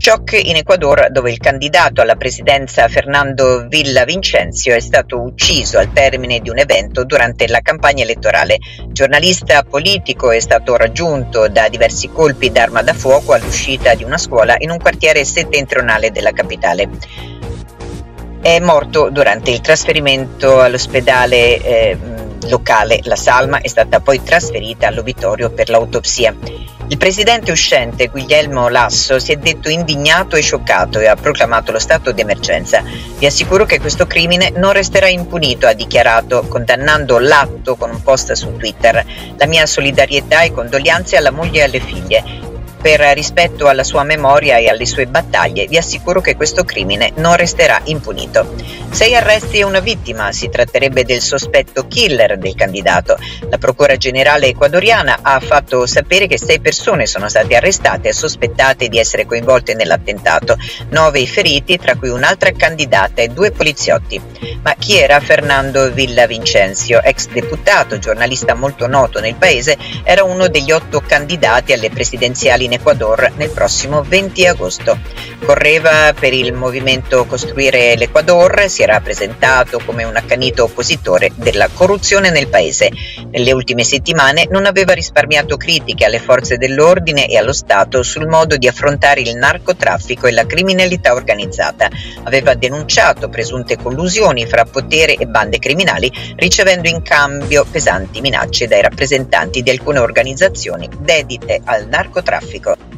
Shock in Ecuador dove il candidato alla presidenza Fernando Villavicencio è stato ucciso al termine di un evento durante la campagna elettorale. Giornalista politico è stato raggiunto da diversi colpi d'arma da fuoco all'uscita di una scuola in un quartiere settentrionale della capitale. È morto durante il trasferimento all'ospedale eh, locale. La salma è stata poi trasferita all'obitorio per l'autopsia. Il presidente uscente Guglielmo Lasso si è detto indignato e scioccato e ha proclamato lo stato di emergenza. Vi assicuro che questo crimine non resterà impunito, ha dichiarato, condannando l'atto con un post su Twitter. La mia solidarietà e condoglianze alla moglie e alle figlie. Per rispetto alla sua memoria e alle sue battaglie, vi assicuro che questo crimine non resterà impunito. Sei arresti e una vittima, si tratterebbe del sospetto killer del candidato. La Procura Generale ecuadoriana ha fatto sapere che sei persone sono state arrestate e sospettate di essere coinvolte nell'attentato, nove i feriti, tra cui un'altra candidata e due poliziotti. Ma chi era Fernando Villavicencio, ex deputato, giornalista molto noto nel paese, era uno degli otto candidati alle presidenziali in Ecuador nel prossimo 20 agosto. Correva per il movimento Costruire l'Ecuador, si era presentato come un accanito oppositore della corruzione nel paese. Nelle ultime settimane non aveva risparmiato critiche alle forze dell'ordine e allo Stato sul modo di affrontare il narcotraffico e la criminalità organizzata. Aveva denunciato presunte collusioni fra potere e bande criminali, ricevendo in cambio pesanti minacce dai rappresentanti di alcune organizzazioni dedite al narcotraffico. Go.